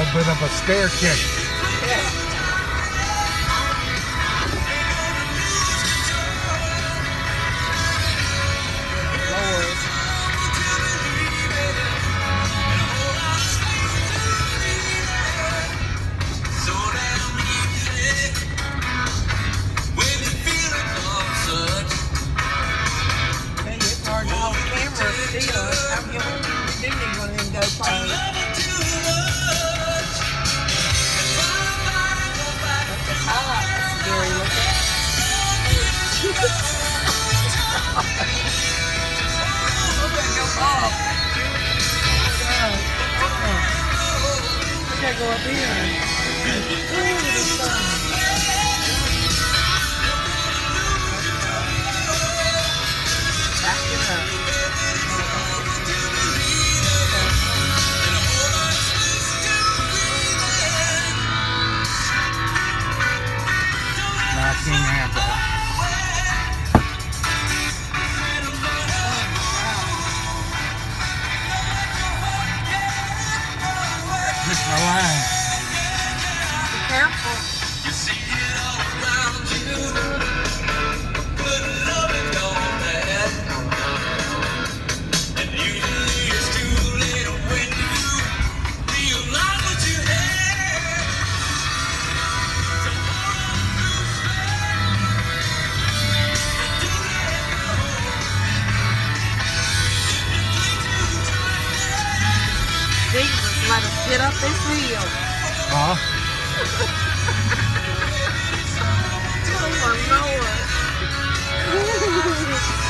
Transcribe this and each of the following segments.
little bit of a staircase. Go up here. Ooh, the sun. Us get up this hill. Huh? Oh, Lord.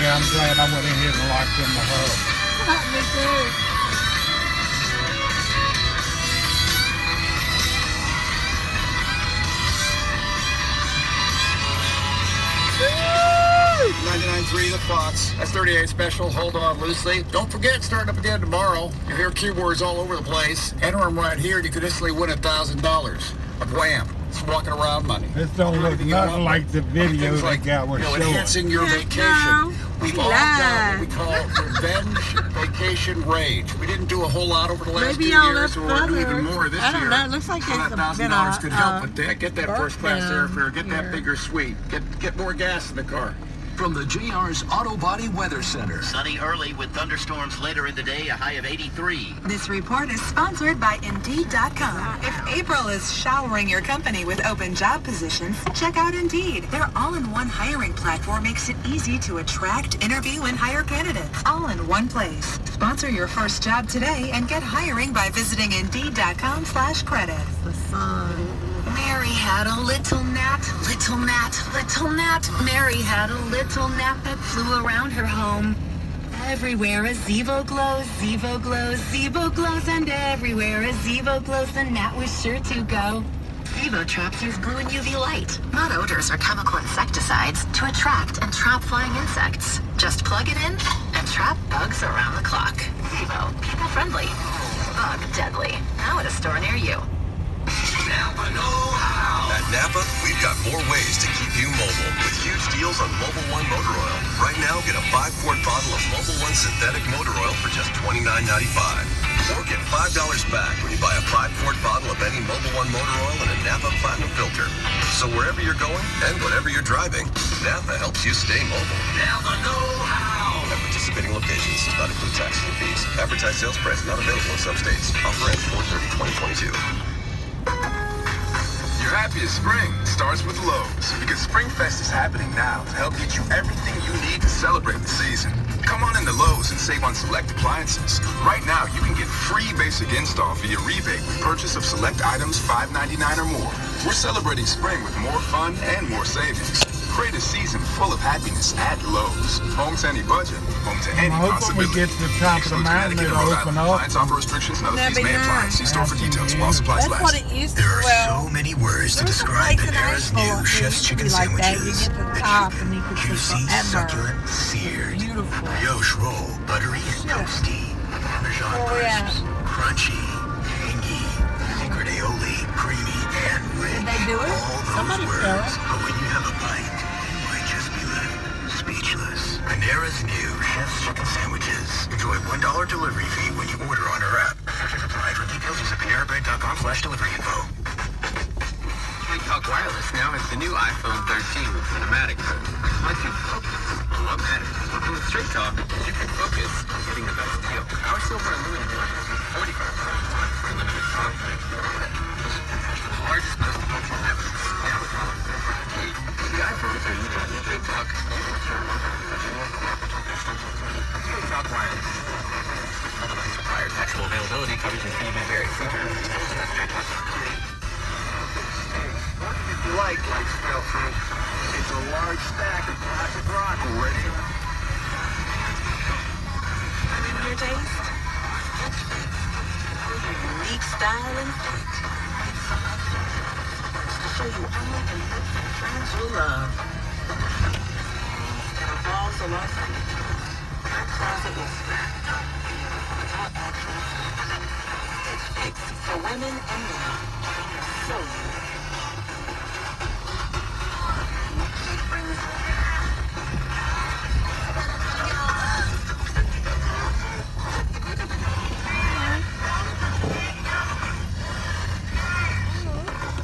Yeah, I'm glad I went in here and locked in the hub. Me too. Woo! 99.3 The Fox. That's 38 special. Hold on loosely. Don't forget, starting up again tomorrow. You hear keywords all over the place. Enter them right here, and you could instantly win a $1,000 of wham. It's walking around money. This don't look anything nothing like the video Things they like, got was you know, showing. enhancing your Heck vacation. no. We've all got what we call revenge vacation rage. We didn't do a whole lot over the last Maybe two years, so we're gonna do even more this I don't year. know. It looks like it's a thousand dollars could help uh, with that. Get that first class airfare. Get that bigger suite. Get get more gas in the car. From the JR's Auto Body Weather Center. Sunny early with thunderstorms later in the day, a high of 83. This report is sponsored by Indeed.com. If April is showering your company with open job positions, check out Indeed. Their all-in-one hiring platform makes it easy to attract, interview, and hire candidates all in one place. Sponsor your first job today and get hiring by visiting Indeed.com slash credit. The sun. Mary had a little gnat, little gnat, little gnat. Mary had a little gnat that flew around her home. Everywhere a Zevo glows, Zevo glows, Zevo glows, and everywhere a Zevo glows, the gnat was sure to go. Zevo traps use blue and UV light, not odors or chemical insecticides, to attract and trap flying insects. Just plug it in and trap bugs around the clock. Zevo, people friendly, bug deadly. Now at a store near you. Got more ways to keep you mobile with huge deals on Mobil 1 motor oil. Right now, get a five-quart bottle of Mobil 1 synthetic motor oil for just $29.95. Or get $5 back when you buy a five-quart bottle of any Mobil 1 motor oil and a Napa Platinum filter. So wherever you're going and whatever you're driving, Napa helps you stay mobile. Napa know-how. At participating locations, does not include taxes and fees. Advertised sales price not available in some states. Offer ends 430 2022. Happiest spring starts with Lowe's because SpringFest is happening now to help get you everything you need to celebrate the season. Come on into Lowe's and save on select appliances. Right now, you can get free basic install via rebate with purchase of select items $5.99 or more. We're celebrating spring with more fun and more savings. Create a season full of happiness at Lowe's. Home to any budget, home to any I hope when we possibility. get to the top of the Excludes mountain, Connecticut it'll and Rhode open Island. up. Appliance offer restrictions and other That'd fees be may apply. nice. See store for details while supplies That's last. what it used to There are well, so many words to There's a describe place in Panera's Asheville new that chef's used to chicken be like that. You sandwiches. get to the The top cute, and you could see juicy, forever. succulent, seared, Beautiful. brioche roll, buttery and Yeah. toasty, Parmesan Oh, yeah. crisps, crunchy, tangy, secret aioli, creamy, and rich. Did they do it? All those Somebody words, said it. but when you have a bite, Panera's new chef's chicken sandwiches. Enjoy $1 delivery fee when you order on our app. Apply. For details, visit panerabread.com slash delivery info. Talk Wireless now has the new iPhone 13 with cinematic mode. Lets you focus on what matters. And with Straight Talk, you can focus on getting the best deal. Our silver unlimited plan is 45 for unlimited talk. The largest, most actual availability, coverage, and fee may vary. If like lifestyle it's a large stack of classic rock ready. In your taste. Unique style and fit. Show you all the friends you love. Got a walls of love. Our closet is. Our. It's fixed for women and men. So.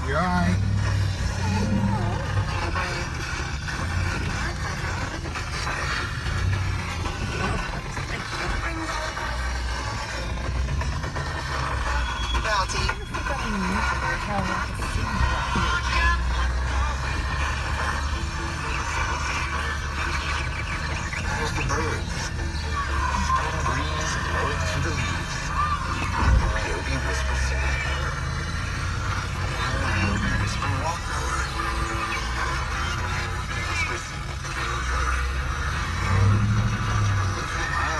You're all right. The birds. Breeze blowing through the leaves.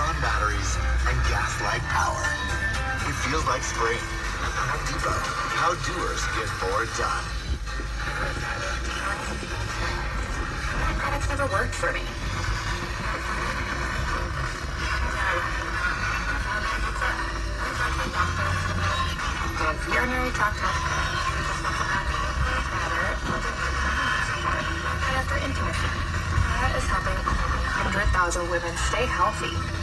The batteries and gas-like power. It feels like spring. Home Depot. How doers get more done. Products never worked for me. Urinary tract After intimacy, that is helping 100,000 women stay healthy.